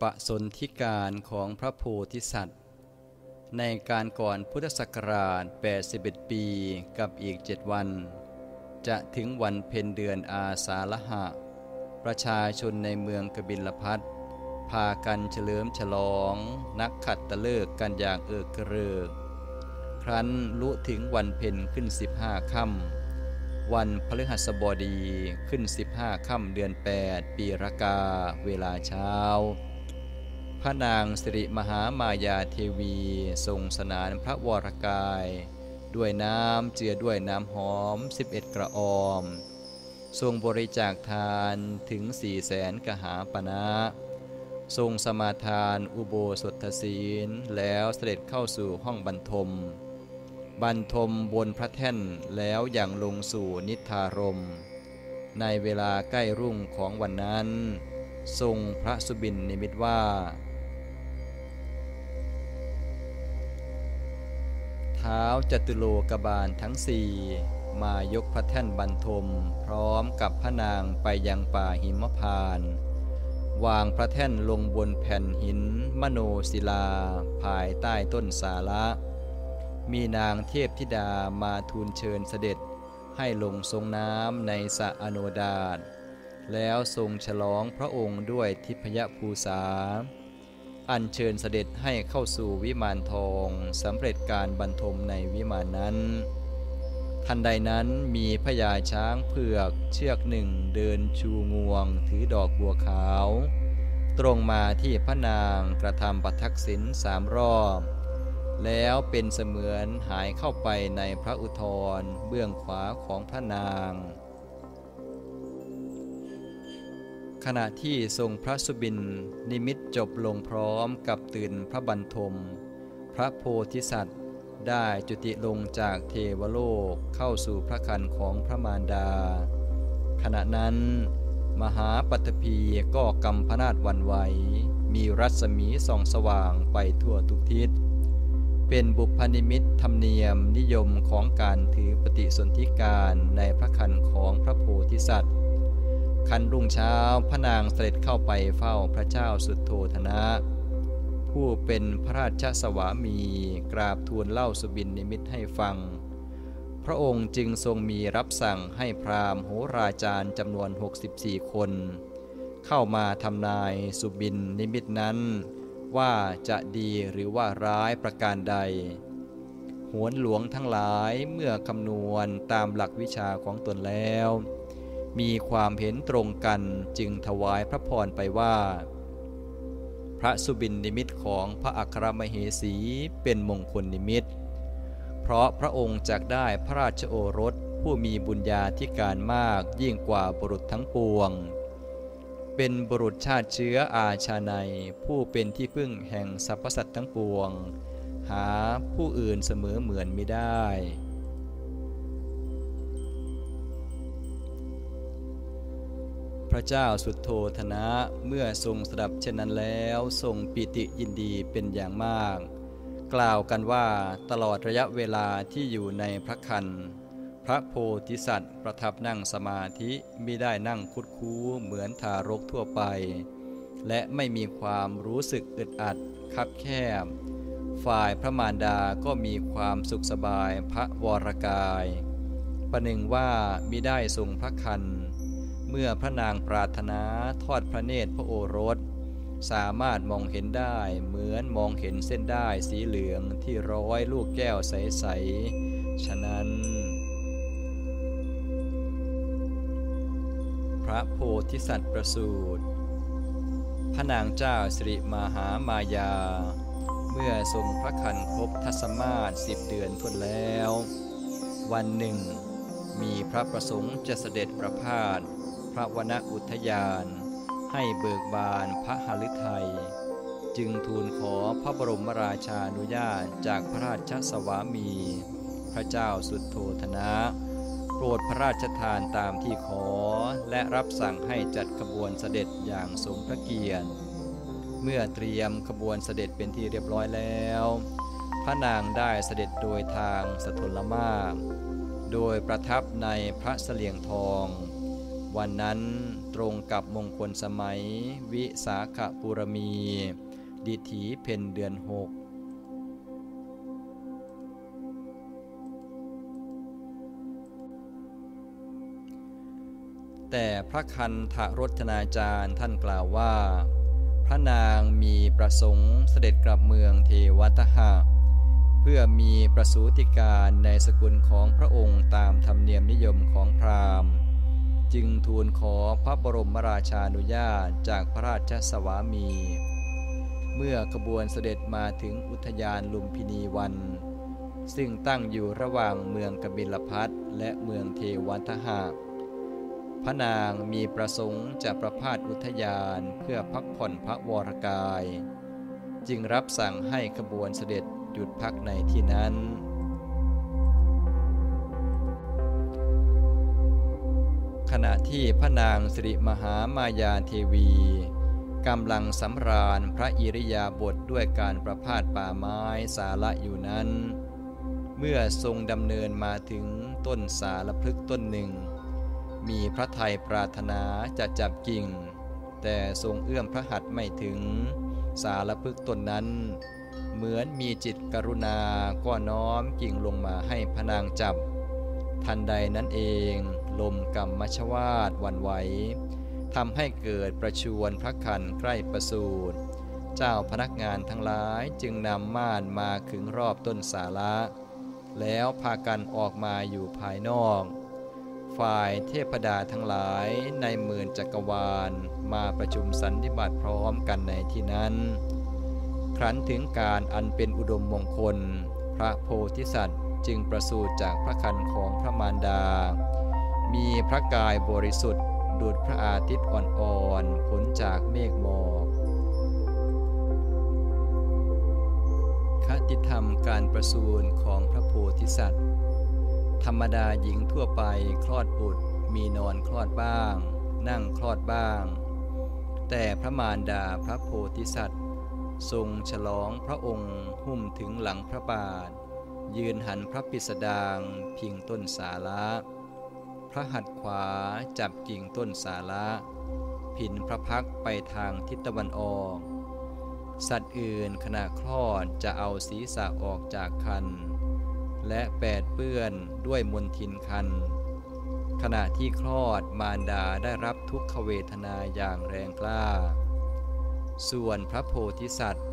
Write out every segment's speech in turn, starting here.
ปสนธิการของพระโพธิสัตว์ ในการก่อนพุทธศักราช 81 ปีกับอีกเจ็ดวัน จะถึงวันเพ็ญเดือนอาสาฬหะ ประชาชนในเมืองกบิลพัทพากันเฉลิมฉลอง นักขัดตะเลิกกันอย่างเอิกกเริก ครั้นลุถึงวันเพ็ญขึ้น 15ค่ำวันพฤหัสบดีขึ้น 15ค่ำเดือน 8 ปีรากา เวลาเช้า พระนางสิริมหามายาเทวีทรงสนานพระวรกาย ด้วยน้ำเจือด้วยน้ำหอม 11 กระออม ทรงบริจาคทานถึงสี่แสนกหาปณะทรงสมาทานอุโบสถศีลแล้วเสด็จเข้าสู่ห้องบรรทม บรรทมบนพระแท่นแล้วอย่างลงสู่นิทารม ในเวลาใกล้รุ่งของวันนั้น ทรงพระสุบินนิมิตว่า เท้าจตุโลกบาลทั้งสี่มายกพระแท่นบรรทม พร้อมกับพระนางไปยังป่าหิมพาน วางพระแท่นลงบนแผ่นหิน มโนศิลา ภายใต้ต้นสาระ มีนางเทพธิดามาทูลเชิญเสด็จให้ลงทรงน้ำในสะอโนดาตแล้วทรงฉลองพระองค์ด้วยทิพยภูษา อัญเชิญเสด็จให้เข้าสู่วิมานทองสำเร็จการบรรทมในวิมานนั้น ทันใดนั้นมีพญาช้างเผือกเชือกหนึ่งเดินชูงวง ถือดอกบัวขาว ตรงมาที่พระนางกระทำปัทักษิณสามรอบ แล้วเป็นเสมือนหายเข้าไปในพระอุทธรเบื้องขวาของพระนาง ขณะที่ทรงพระสุบิน นิมิตจบลงพร้อมกับตื่นพระบรรทม พระโพธิสัตว์ ได้จุติลงจากเทวโลกเข้าสู่พระคันของพระมารดา ขณะนั้น มหาปัตภีก็กำพนาดวันไหว มีรัศมีส่องสว่างไปทั่วทุกทิศ เป็นบุพนิมิตธรรมเนียมนิยมของการถือปฏิสนธิการในพระคันของพระโพธิสัตว์ คันรุ่งเช้าพระนางเสด็จเข้าไปเฝ้าพระเจ้าสุดโทธนะ ผู้เป็นพระราชสวามีกราบทูลเล่าสุบินนิมิตให้ฟัง พระองค์จึงทรงมีรับสั่งให้พราหมณ์โหราจารย์จำนวน 64 คน เข้ามาทำนายสุบินนิมิตนั้น ว่าจะดีหรือว่าร้ายประการใดหวนหลวงทั้งหลายเมื่อคำนวณตามหลักวิชาของตนแล้ว มีความเห็นตรงกันจึงถวายพระพรไปว่า พระสุบินนิมิตของพระอัครมเหสีเป็นมงคลนิมิต เพราะพระองค์จักได้พระราชโอรสผู้มีบุญญาธิการมากยิ่งกว่าบุรุษทั้งปวง เป็นบุรุษชาติเชื้ออาชาในผู้เป็นที่พึ่งแห่งสรรพสัตว์ทั้งปวง หาผู้อื่นเสมอเหมือนไม่ได้ พระเจ้าสุดโทธนะเมื่อทรงสดับเช่นนั้นแล้วทรงปิติยินดีเป็นอย่างมาก กล่าวกันว่าตลอดระยะเวลาที่อยู่ในพระคันพระโพธิสัตว์ประทับนั่งสมาธิไม่ได้นั่งคุดคู้เหมือนทารกทั่วไป และไม่มีความรู้สึกอึดอัดคับแคบ ฝ่ายพระมารดาก็มีความสุขสบายพระวรกาย ประหนึ่งว่ามิได้ทรงพระคัน เมื่อพระนางปรารถนาทอดพระเนตรพระโอรส สามารถมองเห็นได้เหมือนมองเห็นเส้นได้สีเหลืองที่ร้อยลูกแก้วใส ๆ ฉะนั้น พระโพธิสัตว์ประสูติพระนางเจ้าสิริมหามายา เมื่อทรงพระคันครบทัศมาศสิบเดือนพ้นแล้ว วันหนึ่ง มีพระประสงค์จะเสด็จประพาส พระวนอุทยาน ให้เบิกบานพระหฤทัย จึงทูลขอพระบรมราชานุญาตจากพระราชสวามี พระเจ้าสุดโทธนะ โปรดพระราชทานตามที่ขอ และรับสั่งให้จัดขบวนเสด็จอย่างสมพระเกียรติ เมื่อเตรียมขบวนเสด็จเป็นที่เรียบร้อยแล้ว พระนางได้เสด็จโดยทางสถลมากโดยประทับในพระเสลียงทอง วันนั้นตรงกับมงคลสมัย วิสาขปุรมี ดิถีเพนเดือนหกแต่พระคันธรจนาจารย์ท่านกล่าวว่า พระนางมีประสงค์เสด็จกลับเมืองเทวตหะเพื่อมีประสูติการในสกุลของพระองค์ตามธรรมเนียมนิยมของพราหมณ์ จึงทูลขอพระบรมราชานุญาตจากพระราชสวามี เมื่อขบวนเสด็จมาถึงอุทยานลุมพินีวัน ซึ่งตั้งอยู่ระหว่างเมืองกบิลพัทและเมืองเทวันทหะพระนางมีประสงค์จะประพาสอุทยานเพื่อพักผ่อนพระวรกาย จึงรับสั่งให้ขบวนเสด็จหยุดพักในที่นั้น ขณะที่พระนางสิริมหามายาเทวีกำลังสำราญพระอิริยาบถด้วยการประพาสป่าไม้สาระอยู่นั้น เมื่อทรงดำเนินมาถึงต้นสาละพฤกต้นหนึ่ง มีพระไทยปรารถนาจะจับกิ่ง แต่ทรงเอื้อมพระหัตถ์ไม่ถึง สารพึกต้นนั้น เหมือนมีจิตกรุณาก็น้อมกิ่งลงมาให้พนางจับ ทันใดนั้นเอง ลมกรรมชวาดวันไหวทำให้เกิดประชวนพระคันใกล้ประสูตรเจ้าพนักงานทั้งหลายจึงนำม่านมาขึงรอบต้นสาระแล้วพากันออกมาอยู่ภายนอก ฝ่ายเทพดาทั้งหลายในหมื่นจักรวาลมาประชุมสันติบัติพร้อมกันในที่นั้น ครั้นถึงการอันเป็นอุดมมงคล พระโพธิสัตว์จึงประสูติจากพระคันของพระมารดา มีพระกายบริสุทธิ์ดุจพระอาทิตย์อ่อนๆผลจากเมฆหมอกคติธรรมการประสูติของพระโพธิสัตว์ ธรรมดาหญิงทั่วไปคลอดบุตรมีนอนคลอดบ้าง นั่งคลอดบ้าง แต่พระมารดาพระโพธิสัตว์ ทรงฉลองพระองค์หุ้มถึงหลังพระบาท ยืนหันพระปิสดางพิงต้นสาระ พระหัตถ์ขวาจับกิ่งต้นสาระผินพระพักไปทางทิศตะวันออก สัตว์อื่นขณะคลอดจะเอาศีรษะออกจากคัน และแปดเปื้อนด้วยมนทินคัน ขณะที่คลอดมารดาได้รับทุกขเวทนาอย่างแรงกล้า ส่วนพระโพธิสัตว์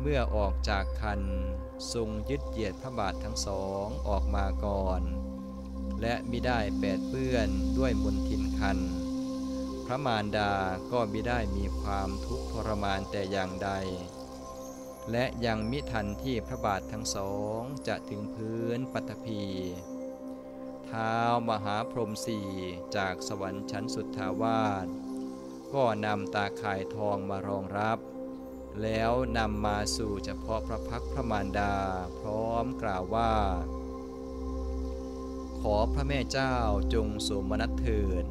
เมื่อออกจากคันทรงยึดเหยียดพระบาททั้งสองออกมาก่อน และมิได้แปดเปื้อนด้วยมนทินคัน พระมารดาก็มิได้มีความทุกข์ทรมานแต่อย่างใด และยังมิทันที่พระบาททั้งสองจะถึงพื้นปัตภีเท้ามหาพรหมสี่จากสวรรค์ชั้นสุดทาวาสก็นำตาข่ายทองมารองรับ แล้วนำมาสู่เฉพาะพระพักพระมารดาพร้อมกล่าวว่า ขอพระแม่เจ้าจงสมนัตเถิด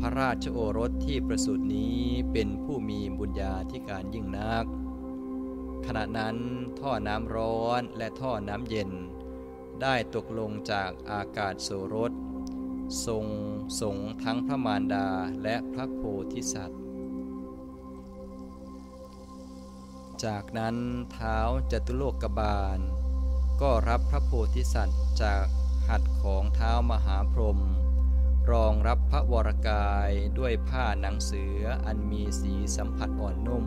พระราชโอรสที่ประสูตินี้เป็นผู้มีบุญญาธิการยิ่งนัก ขณะนั้นท่อน้ำร้อนและท่อน้ำเย็น ได้ตกลงจากอากาศโสรส ทรงสงทั้งพระมารดาและพระโพธิสัตว์ จากนั้นเท้าจตุโลกบาล ก็รับพระโพธิสัตว์จาก หัดของเท้ามหาพรหมรองรับพระวรกายด้วยผ้าหนังเสืออันมีสีสัมผัสอ่อนนุ่ม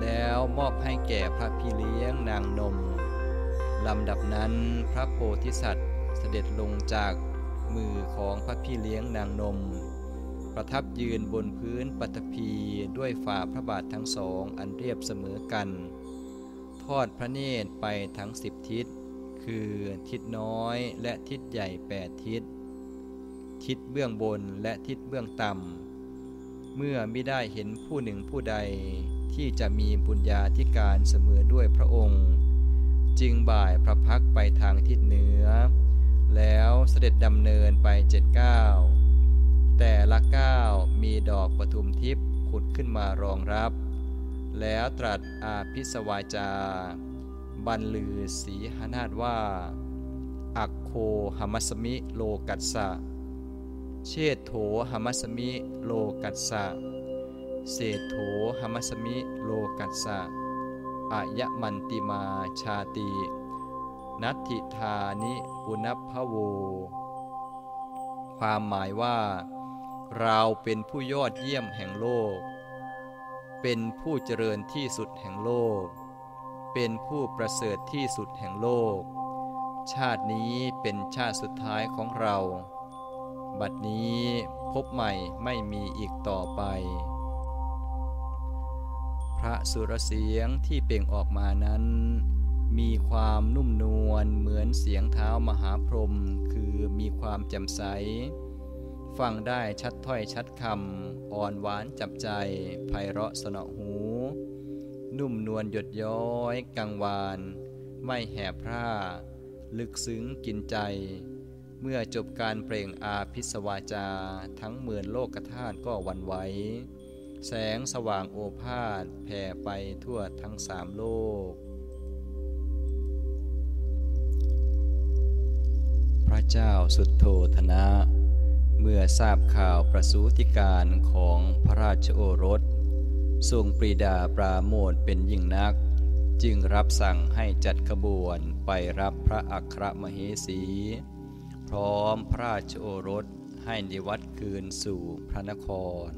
แล้วมอบให้แก่พระพี่เลี้ยงนางนมลำดับนั้นพระโพธิสัตว์เสด็จลงจากมือของพระพี่เลี้ยงนางนม ประทับยืนบนพื้นปัตภีด้วยฝ่าพระบาททั้งสองอันเรียบเสมอกัน ทอดพระเนตรไปทั้งสิบทิศ คือทิศน้อยและทิศใหญ่แปดทิศ ทิศเบื้องบนและทิศเบื้องต่ำ เมื่อไม่ได้เห็นผู้หนึ่งผู้ใดที่จะมีบุญญาธิการเสมอด้วยพระองค์ จึงบ่ายพระพักไปทางทิศเหนือ แล้วเสด็จดำเนินไปเจ็ดก้าวแต่ละก้าวมีดอกปทุมทิพย์ขุดขึ้นมารองรับ แล้วตรัสอาพิสวาจา บรรลือสีหนาฏว่า อักโคหมัสมิโลกัสสะ เชษโถหมัสมิโลกัสสะ เศษโถหมัสมิโลกัสสะอายะมันติมาชาติ นัตถิธานิปุณพโว ความหมายว่า เราเป็นผู้ยอดเยี่ยมแห่งโลก เป็นผู้เจริญที่สุดแห่งโลก เป็นผู้ประเสริฐที่สุดแห่งโลก ชาตินี้เป็นชาติสุดท้ายของเรา บัดนี้พบใหม่ไม่มีอีกต่อไป พระสุรเสียงที่เปล่งออกมานั้น มีความนุ่มนวลเหมือนเสียงเท้ามหาพรหมคือมีความแจ่มใส ฟังได้ชัดถ้อยชัดคำอ่อนหวานจับใจไพเราะสนอหู นุ่มนวลหยดย้อยกังวาน ไม่แหบพร่า ลึกซึ้งกินใจ เมื่อจบการเปล่งอาพิสวาจา ทั้งหมื่นโลกธาตุก็วันไหวแสงสว่างโอภาสแผ่ไปทั่วทั้งสามโลก พระเจ้าสุดโทธนะ เมื่อทราบข่าวประสูติการของพระราชโอรส ทรงปรีดาปราโมทเป็นยิ่งนัก จึงรับสั่งให้จัดขบวนไปรับพระอัครมเหสี พร้อมพระราชโอรสให้นิวัดคืนสู่พระนคร